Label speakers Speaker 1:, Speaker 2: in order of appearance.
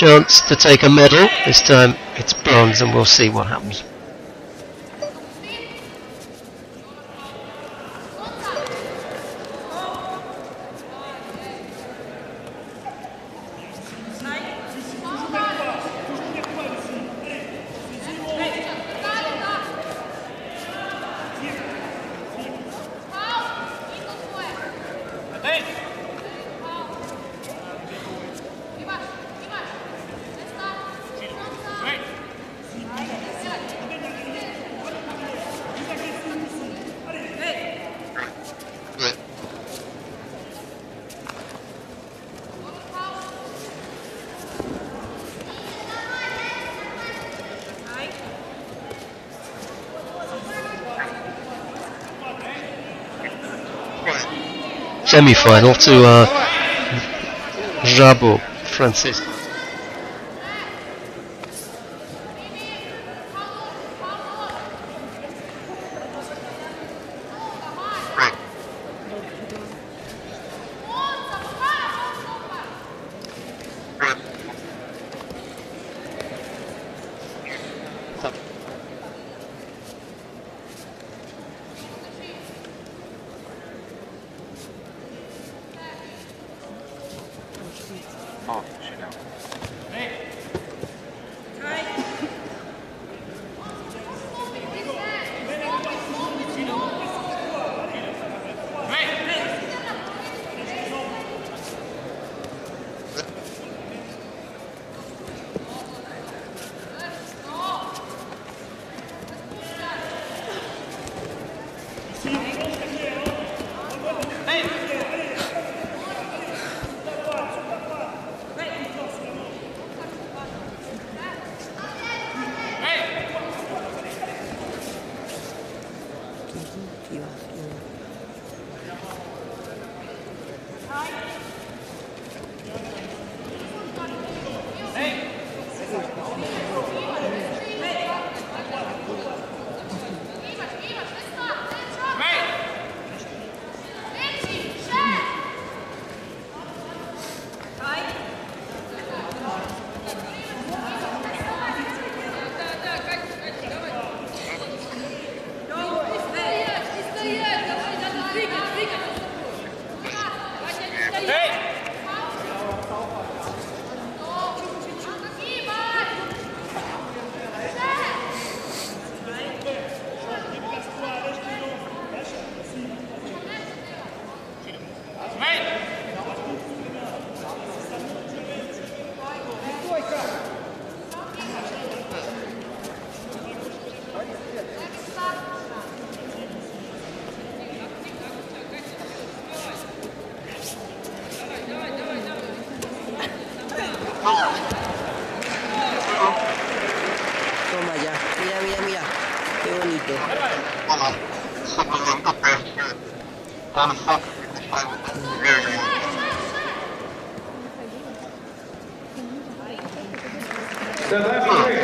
Speaker 1: chance to take a medal. This time it's bronze, and we'll see what happens. Semi-final to uh, Jabo, Francisco. Now. Thank you. 気はする。哎！走！往那边！哎！哎！Toma ya.
Speaker 2: Mira, mira, mira. Qué bonito. Referee